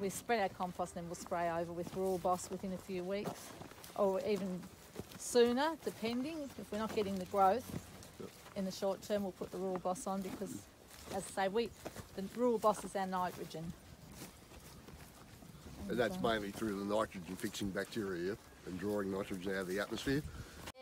we spread our compost and then we'll spray over with Rural Boss within a few weeks or even sooner, depending. If we're not getting the growth in the short term, we'll put the Rural Boss on because, as I say, we the Rural Boss is our nitrogen. And that's mainly through the nitrogen fixing bacteria and drawing nitrogen out of the atmosphere.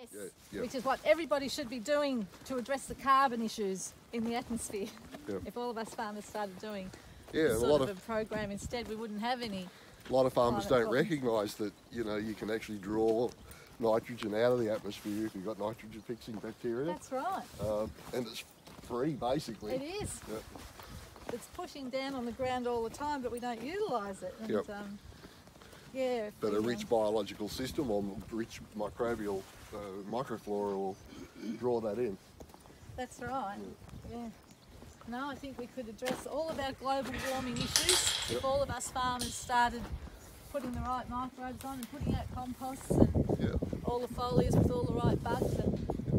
Yes, Yeah, yeah. which is what everybody should be doing to address the carbon issues in the atmosphere. Yeah. If all of us farmers started doing Yeah, and a lot of, of a program instead, we wouldn't have any. a lot of farmers don't recognise that you know you can actually draw nitrogen out of the atmosphere if you've got nitrogen fixing bacteria, That's right. um, and it's free basically. It is. Yeah. It's pushing down on the ground all the time, but we don't utilise it. And, Yep. um, yeah. But a um, rich biological system or rich microbial uh, microflora will draw that in. That's right. Yeah. No, I think we could address all of our global warming issues Yep. if all of us farmers started putting the right microbes on and putting out composts and Yeah. all the foliars with all the right bugs and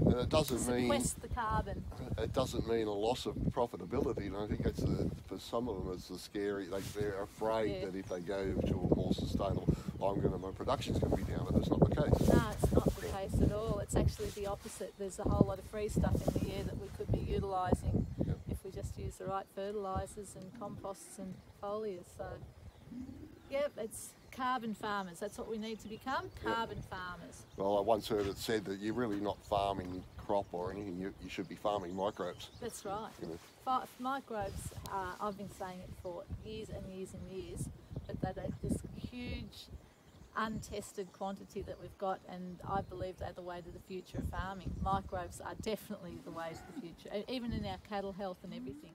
And it doesn't mean the carbon. it doesn't mean a loss of profitability. And I think it's the, for some of them it's the scary. Like they're afraid Yeah. that if they go to a more sustainable, I'm going to my production's going to be down, but that's not the case. No, it's not the case at all. It's actually the opposite. There's a whole lot of free stuff in the air that we could be utilising Yep. if we just use the right fertilisers and composts and foliars. So, yep, it's carbon farmers. That's what we need to become carbon farmers. Well, I once heard it said that you're really not farming crop or anything. You, you should be farming microbes. That's right. You know. Microbes, uh, I've been saying it for years and years and years, but they're this huge untested quantity that we've got, and I believe they're the way to the future of farming. Microbes are definitely the way to the future, even in our cattle health and everything.